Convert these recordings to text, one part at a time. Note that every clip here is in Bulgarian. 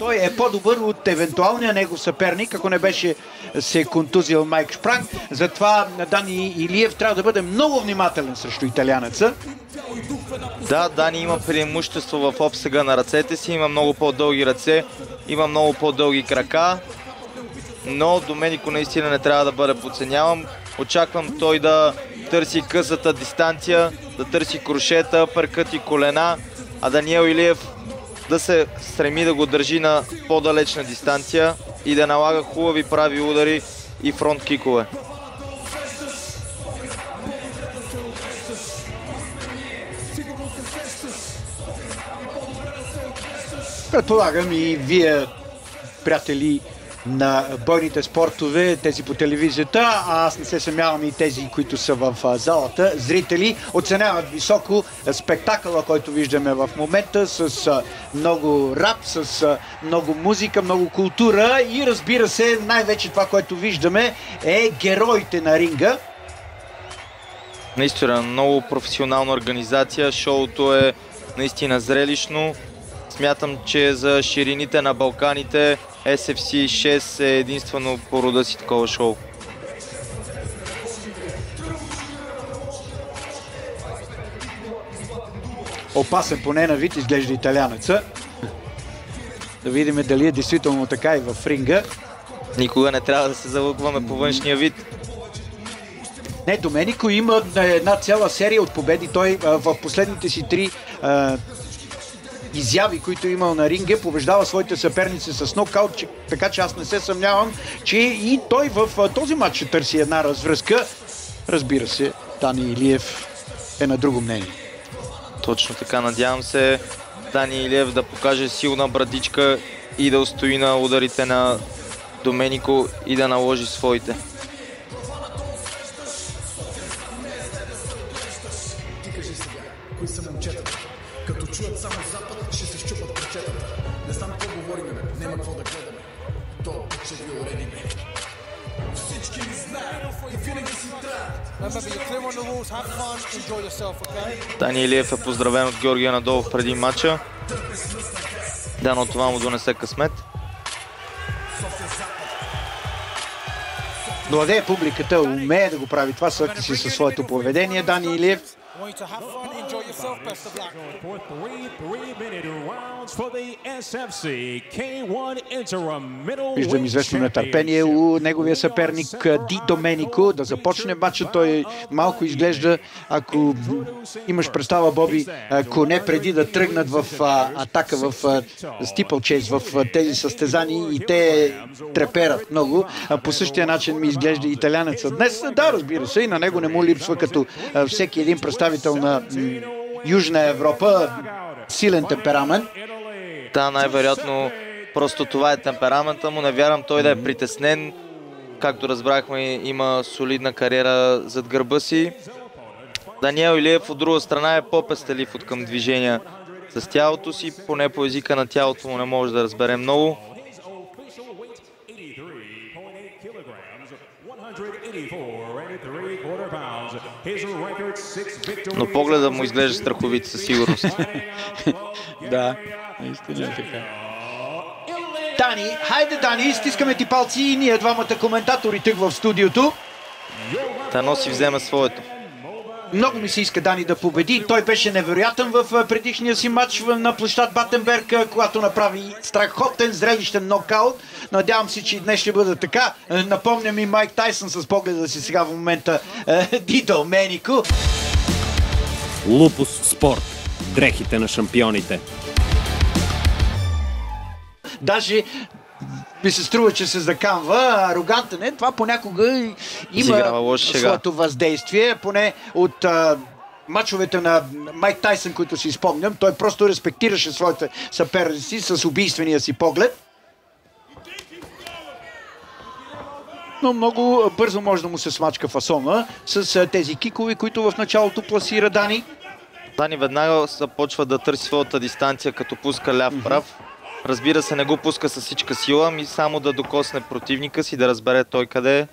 той е по-добър от евентуалния негов съперник, ако не беше се контузил Майк Шпранг. Затова Дани Илиев трябва да бъде много внимателен срещу италянеца. Да, Дани има преимущество в обсега на ръцете си, има много по-дълги ръце, има много по-дълги крака, но Доменико наистина не трябва да бъде подценяван. Очаквам той да търси късата дистанция, да търси крушета, пъркът и колена, а Даниел Илиев да се стреми да го държи на по-далечна дистанция и да налага хубави прави удари и фронт кикове. Предполагам и вие, приятели на бойните спортове, тези по телевизията, а аз не се съмнявам и тези, които са в залата. Зрители оценяват високо спектакъла, който виждаме в момента, с много рап, с много музика, много култура и разбира се, най-вече това, което виждаме е героите на ринга. Наистина, много професионална организация. Шоуто е наистина зрелищно. Смятам, че за ширините на Балканите SFC 6 е единствено по рода си такова шоу. Опасен поне на вид изглежда италянеца. Да видим дали е действително така и в ринга. Никога не трябва да се залъгваме по външния вид. Не, Доменико има една цяла серия от победи. Той в последните си три изяви, които е имал на ринге, побеждава своите съперници с нокаут, така че аз не се съмнявам, че и той в този матч ще търси една развръзка. Разбира се, Дани Илиев е на друго мнение. Точно така, надявам се Дани Илиев да покаже силна брадичка и да устои на ударите на Доменико и да наложи своите. Дани Илиев е поздравен от Георгия Надолов преди матча. Дано това му донесе късмет. Владее публиката, умее да го прави това си със своето поведение. Дани Илиев want you to have fun, enjoy yourself, best of luck. For three three-minute rounds for the SFC K1 Interim Middle Виждам известно нетърпение у неговия съперник Ди Доменико да започне матча. Той малко изглежда, ако имаш представа, Боби, коне преди да тръгнат в атака в Стипъл Чейз, в тези състезания и те треперат много. По същия начин ми изглежда италянеца днес. Да, разбира се, и на него не му липсва като всеки един представител представител на Южна Европа, силен темперамент. Да, най-вероятно просто това е темперамента му. Не вярвам той да е притеснен. Както разбрахме, има солидна кариера зад гърба си. Даниел Илиев от друга страна е по-пестелив от към движения с тялото си. Поне по езика на тялото му не може да разбере много. Но погледа му изглежда страховит със сигурност. да, наистина е така. Дани, хайде Дани, стискаме ти палци и ние двамата коментатори в студиото. Тано си взема своето. Много ми се иска Дани да победи. Той беше невероятен в предишния си матч на площад Батенберг, когато направи страхотен зрелищен нокаут. Надявам се, че и днес ще бъде така. Напомням и Майк Тайсън с погледа си сега в момента Дидо Менико. Лупус Спорт. Дрехите на шампионите. Даже ми се струва, че се закамва. Арогантен е. Това понякога има своето въздействие, поне от а, мачовете на Майк Тайсън, които си спомням. Той просто респектираше своите съперници с убийствения си поглед. но много бързо може да му се смачка фасона с тези кикови, които в началото пласира Дани. Дани веднага започва да търси своята дистанция, като пуска ляв прав. Разбира се, не го пуска с всичка сила, ми само да докосне противника си, да разбере той къде е.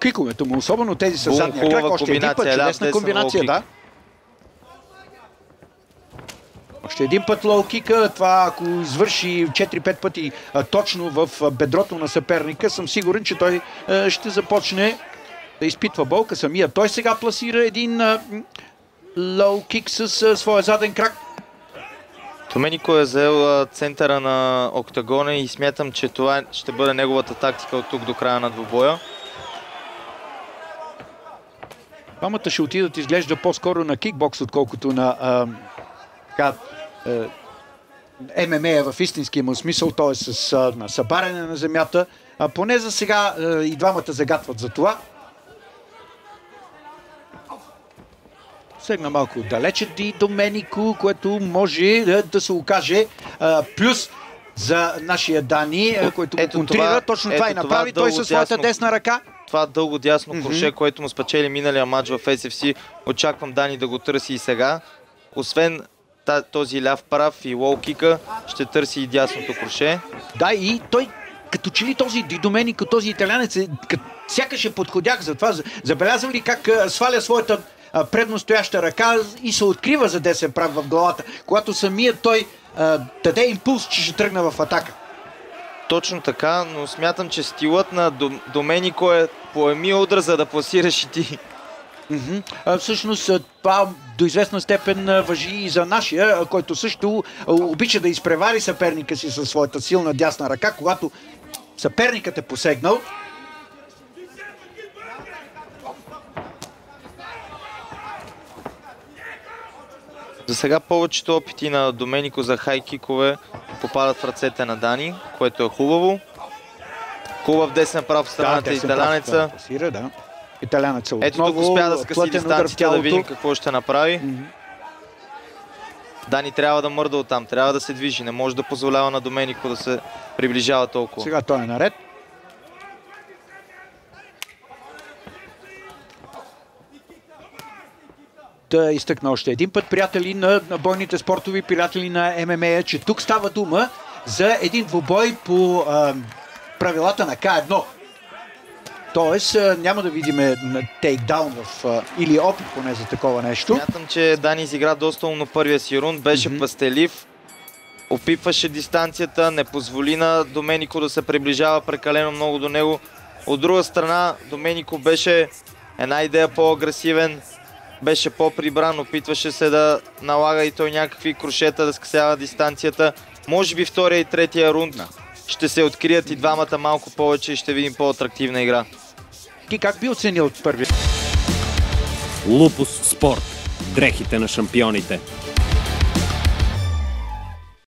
Киковете му, особено тези с задния крак, още един път, чудесна комбинация, да. Още един път лоу кика, това ако извърши 4-5 пъти а, точно в бедрото на съперника, съм сигурен, че той а, ще започне да изпитва болка самия. Той сега пласира един а, лоу кик с а, своя заден крак. Томенико е а, центъра на октагона и смятам, че това ще бъде неговата тактика от тук до края на двубоя. Двамата ще отидат, изглежда по-скоро на кикбокс, отколкото на а, е, ММА в истинския му смисъл, т.е. с а, на събаряне на земята. А, поне за сега а, и двамата загатват за това. Сегна малко далече Ди Доменико, което може да, да се окаже а, плюс за нашия Дани, а, който го контрира. това- Точно това и това направи той дълго със своята десна ръка. Това дълго дясно круше, което му спечели миналия матч в SFC, очаквам Дани да го търси и сега. Освен този ляв прав и лоу кика, ще търси и дясното круше. Да, и той като че ли този Дидоменико, този италянец, е, сякаш е подходяк за това. Забелязва ли как сваля своята а, предностояща ръка и се открива за десен прав в главата, когато самият той а, даде импулс, че ще тръгне в атака. Точно така, но смятам, че стилът на Дом- Доменико е поеми удра, за да пласираш и ти. А, всъщност това до известна степен въжи и за нашия, който също обича да изпревари съперника си със своята силна дясна ръка, когато съперникът е посегнал. За сега повечето опити на Доменико за хайкикове попадат в ръцете на Дани, което е хубаво. Хубав десен прав в страната прав, италянеца. да, пасира, да. Италянеца Ето тук успя да скъси дистанцията, да видим какво ще направи. Дани трябва да мърда оттам, трябва да се движи. Не може да позволява на Доменико да се приближава толкова. Сега той е наред. Да изтъкна още един път, приятели на, на бойните спортови, приятели на ММА, че тук става дума за един двубой по а, правилата на К1. Тоест, няма да видим тейкдаун в, или опит поне за такова нещо. Смятам, че Дани изигра доста умно първия си рунд, беше пастелив, опипваше дистанцията, не позволи на Доменико да се приближава прекалено много до него. От друга страна, Доменико беше една идея по-агресивен, беше по-прибран, опитваше се да налага и той някакви крушета, да скъсява дистанцията. Може би втория и третия рунд ще се открият и двамата малко повече и ще видим по-атрактивна игра. Ти как би оценил първия? Лупус Спорт. Дрехите на шампионите.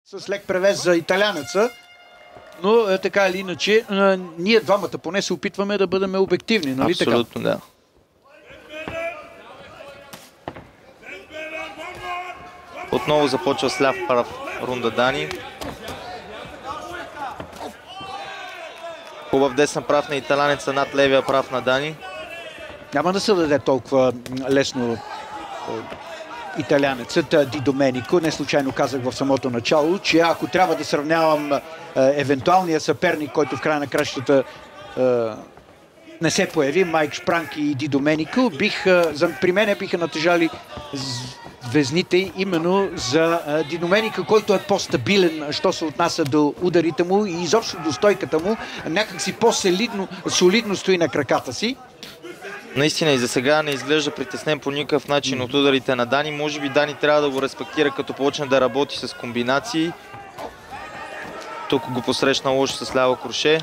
с лек превес за италянеца. Но е, така или иначе, е, ние двамата поне се опитваме да бъдем обективни, нали така? Абсолютно, да. Отново започва с ляв прав рунда Дани. Хубав десен прав на италянеца над левия прав на Дани. Няма да се даде толкова лесно италянецът Ди Доменико. Не случайно казах в самото начало, че ако трябва да сравнявам евентуалния съперник, който в края на кращата е, не се появи, Майк Шпранк и Ди Доменико, бих, за, при мене биха натежали звездните именно за Ди Доменико, който е по-стабилен, що се отнася до ударите му и изобщо до стойката му, някакси по-солидно солидно стои на краката си. Наистина и за сега не изглежда притеснен по никакъв начин от ударите на Дани. Може би Дани трябва да го респектира, като почне да работи с комбинации. Тук го посрещна лошо с ляво круше.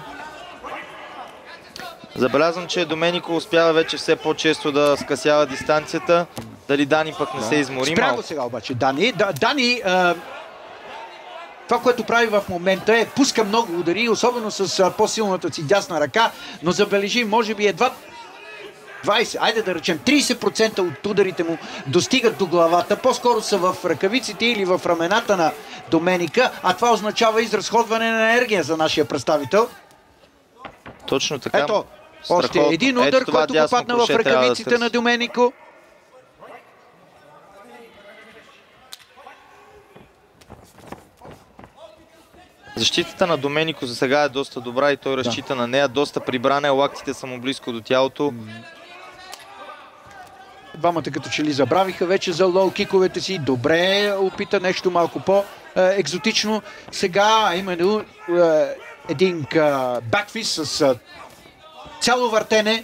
Забелязвам, че Доменико успява вече все по-често да скъсява дистанцията. Дали Дани пък не се измори Спря го сега обаче Дани. Да, Дани, а, това, което прави в момента е пуска много удари, особено с по-силната си дясна ръка, но забележи, може би едва 20, айде да речем 30% от ударите му достигат до главата, по-скоро са в ръкавиците или в рамената на Доменика, а това означава изразходване на енергия за нашия представител. Точно така. Ето, още Страхотно. един Ето удар, това който дясно попадна в да ръкавиците търси. на Доменико. Защитата на Доменико за сега е доста добра и той разчита на нея. Доста прибрана е, лактите са му близко до тялото. Двамата като че ли забравиха вече за лоу киковете си. Добре опита нещо малко по-екзотично. Сега именно е, един бакфис с цяло въртене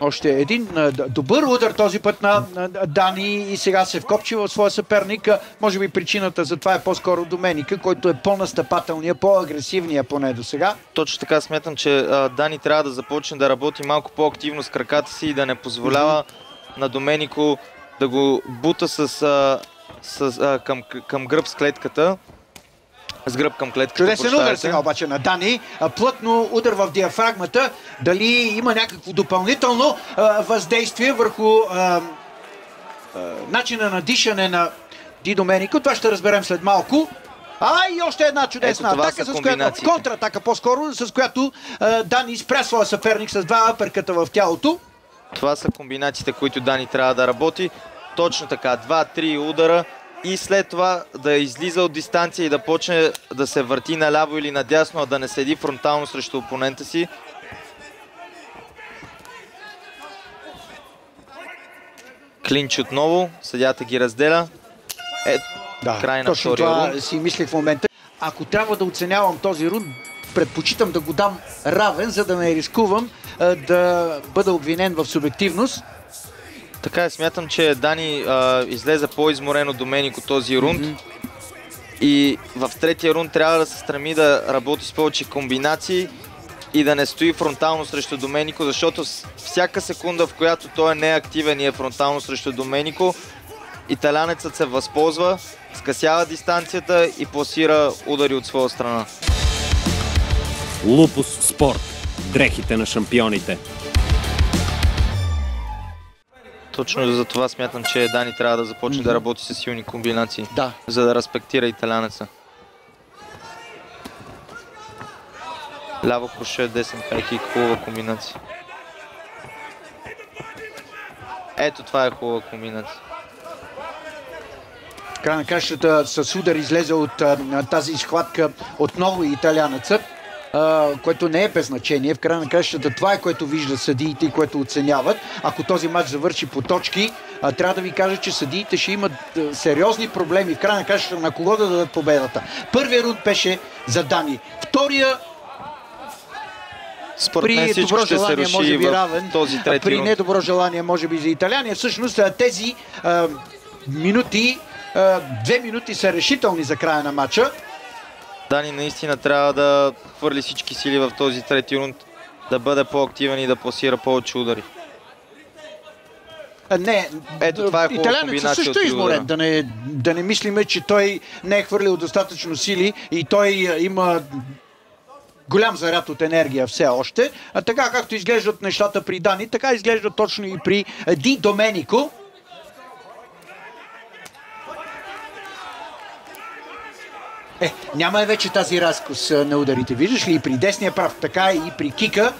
още един добър удар този път на Дани и сега се вкопчи в своя съперник. Може би причината за това е по-скоро Доменика, който е по-настъпателния, по-агресивния поне до сега. Точно така смятам, че Дани трябва да започне да работи малко по-активно с краката си и да не позволява на Доменико да го бута с, с, към, към гръб с клетката с гръб към клетката. Чудесен удар сега обаче на Дани. Плътно удар в диафрагмата. Дали има някакво допълнително въздействие върху начина на дишане на Ди Доменико. Това ще разберем след малко. А и още една чудесна Ето, атака, с която, контратака по-скоро, с която Дани спря своя съперник с два аперката в тялото. Това са комбинациите, които Дани трябва да работи. Точно така, два-три удара и след това да излиза от дистанция и да почне да се върти наляво или надясно, а да не седи фронтално срещу опонента си. Клинч отново, съдята ги разделя. Ето, да, край на точно това рунд. си мислех в момента. Ако трябва да оценявам този рунд, предпочитам да го дам равен, за да не рискувам да бъда обвинен в субективност. Така е, смятам, че Дани а, излезе по-изморено до Менико този рунд. Mm-hmm. И в третия рунд трябва да се стреми да работи с повече комбинации и да не стои фронтално срещу Доменико, защото всяка секунда, в която той е неактивен и е фронтално срещу Доменико, италянецът се възползва, скъсява дистанцията и пласира удари от своя страна. Лупус Спорт. Дрехите на шампионите. Точно за това смятам, че Дани трябва да започне да работи с силни комбинации, да. за да респектира италянеца. Ляво круше, десен хайкик, хубава комбинация. Ето това е хубава комбинация. Край на кащата с удар излезе от а, тази изхватка отново италянецът което не е без значение. В края на кращата това е което виждат съдиите и което оценяват. Ако този матч завърши по точки, а, трябва да ви кажа, че съдиите ще имат а, сериозни проблеми в края на кращата на кого да дадат победата. Първият рунд беше за Дани. Втория според при мен добро ще желание, се може би равен, този трети при недобро желание, може би за Италия. Всъщност тези а, минути, а, две минути са решителни за края на матча. Дани наистина трябва да хвърли всички сили в този трети рунд, да бъде по-активен и да пласира повече удари. Не, Ето, това е италянецът също е изморен. Да не, да не мислиме, че той не е хвърлил достатъчно сили и той има голям заряд от енергия все още. А така както изглеждат нещата при Дани, така изглеждат точно и при Ди Доменико. Е, няма е вече тази разкос на ударите. Виждаш ли и при десния прав, така и при кика.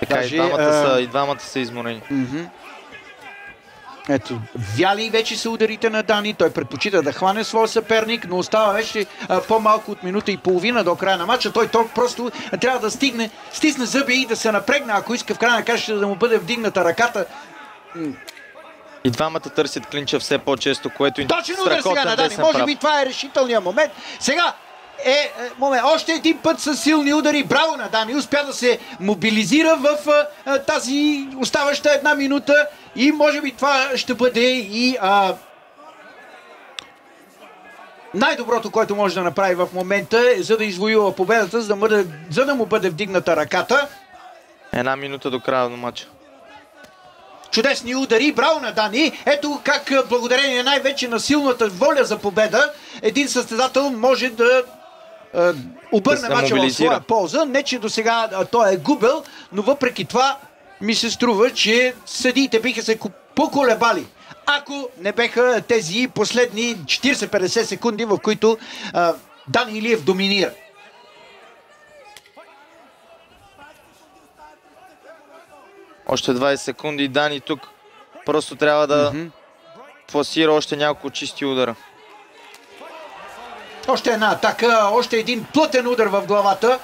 Така даже, и, двамата а... са, и двамата са изморени. Mm-hmm. Ето, вяли вече са ударите на Дани. Той предпочита да хване своя съперник, но остава вече а, по-малко от минута и половина до края на матча. Той, той просто трябва да стигне, стисне зъби и да се напрегне, ако иска в края на кашата да му бъде вдигната ръката. И двамата търсят клинча все по-често, което им Точно удар сега на Дани. Може би това е решителният момент. Сега е, е момент. Още един път с силни удари. Браво на Дани. Успя да се мобилизира в а, тази оставаща една минута. И може би това ще бъде и а, най-доброто, което може да направи в момента, е за да извоюва победата, за да, бъде, за да му бъде вдигната ръката. Една минута до края на матча чудесни удари. Браво на Дани. Ето как благодарение най-вече на силната воля за победа, един състезател може да е, обърне да мача в своя полза. Не, че до сега той е губел, но въпреки това ми се струва, че съдиите биха се поколебали. Ако не беха тези последни 40-50 секунди, в които а, Дан Илиев доминира. Още 20 секунди. Дани тук просто трябва да mm-hmm. пласира още няколко чисти удара. Още една атака, още един плътен удар в главата.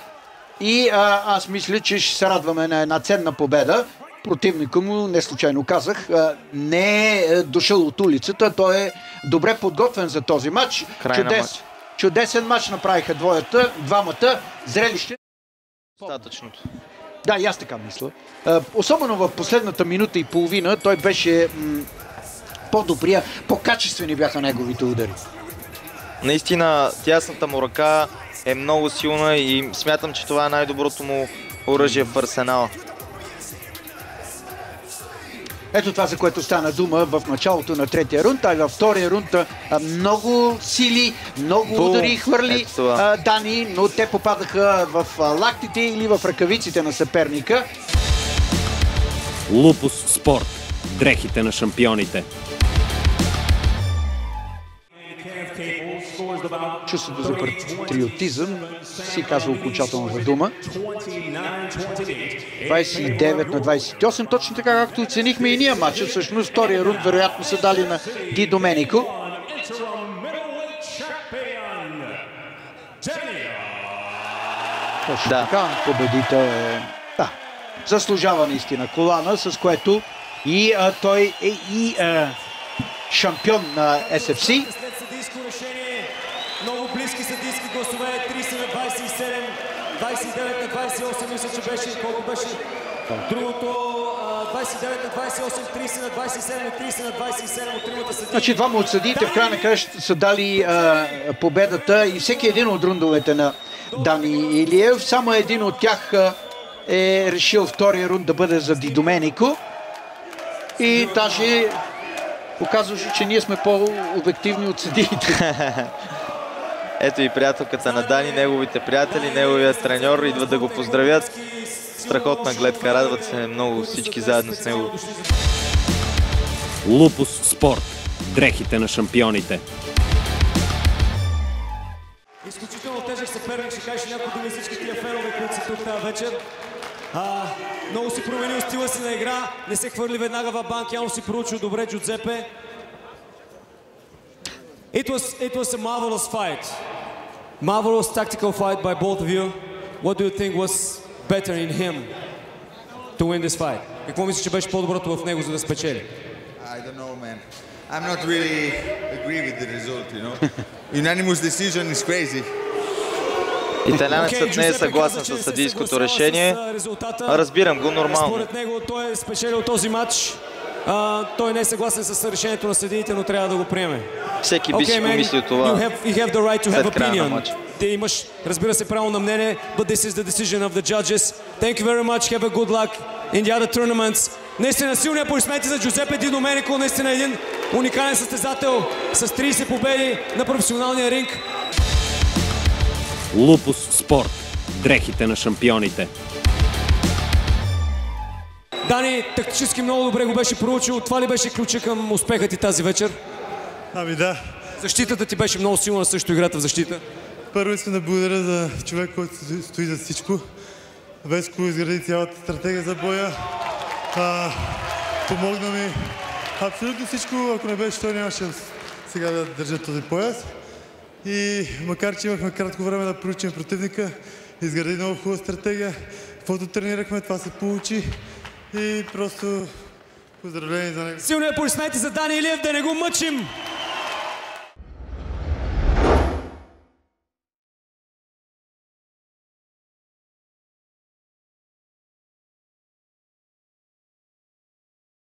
И а, аз мисля, че ще се радваме на една ценна победа. противника му, не случайно казах, а, не е дошъл от улицата. Той е добре подготвен за този матч. Край на матч. Чудесен матч направиха двоята, двамата. Зрелище. Достатъчното. Да, и аз така мисля. Особено в последната минута и половина той беше по-добрия, по-качествени бяха неговите удари. Наистина, тясната му ръка е много силна и смятам, че това е най-доброто му оръжие в арсенала. Ето това, за което стана дума в началото на третия рунд, а във втория рунд много сили, много Бум! удари хвърли а, Дани, но те попадаха в лактите или в ръкавиците на съперника. Лупус Спорт. Дрехите на шампионите. Чувството за патриотизъм си казва окончателната дума. 29 на 28, точно така както оценихме и ние матча. Всъщност втория рунд вероятно са дали на Ди Доменико. Точно Да. така, победител е... Да, заслужава наистина колана, с което и а, той е и а, шампион на SFC. След съдийско решение, много близки съдийски гласове, 30 на 27, 29 на 28, мисля, че беше, колко беше другото, а, 29 на 28, 30 на 27 и 30 на 27 от тримата съдии. Значи двама от съдиите в края на кращата са дали а, победата и всеки един от рундовете на Дани Илиев. Само един от тях а, е решил втория рунд да бъде за Дидоменико. И даже показваше, че ние сме по-обективни от съдиите. Ето и приятелката на Дани, неговите приятели, неговият треньор идват да го поздравят. Страхотна гледка, радват се много всички заедно с него. Лупус Спорт. Дрехите на шампионите. Изключително тежък съперник, ще кажеш някои думи всички тия фенове, които са тук тази вечер. А, много си променил стила си на игра, не се хвърли веднага в банк, явно си проучил добре Джудзепе. It was, it was a marvelous fight. Marvelous tactical fight by both of you. What do you think was better in him to win this fight? Какво мислиш, че беше по-доброто в него, за да спечели? I don't know, man. I'm not really agree with the result, you know. Unanimous decision is crazy. Италянецът не е Джузепе съгласен каза, че не с се съдийското съгласява решение. с, а, резултата. Разбирам го нормално. Според него той е спечелил този матч. А, той не е съгласен с решението на съдиите, но трябва да го приеме. Всеки би си man, помислил you това. have, you have the right to have opinion. Ти имаш, разбира се, право на мнение, but this is the decision of the judges. Thank you very much. Have a good luck in the other tournaments. Наистина силни аплодисменти за Джузепе Ди Доменико, наистина един уникален състезател с 30 победи на професионалния ринг. Лупус Спорт. Дрехите на шампионите. Дани, тактически много добре го беше проучил. Това ли беше ключа към успеха ти тази вечер? Ами да. Защитата ти беше много силна, също играта в защита. Първо искам да благодаря за човек, който стои- за всичко. Веско изгради цялата стратегия за боя. А, помогна ми абсолютно всичко. Ако не беше той, нямаше сега да държа този пояс. И макар, че имахме кратко време да проучим противника, изгради много хубава стратегия. Каквото тренирахме, това се получи. И просто поздравление за него. Силни аплодисменти за Дани Илиев, да не го мъчим.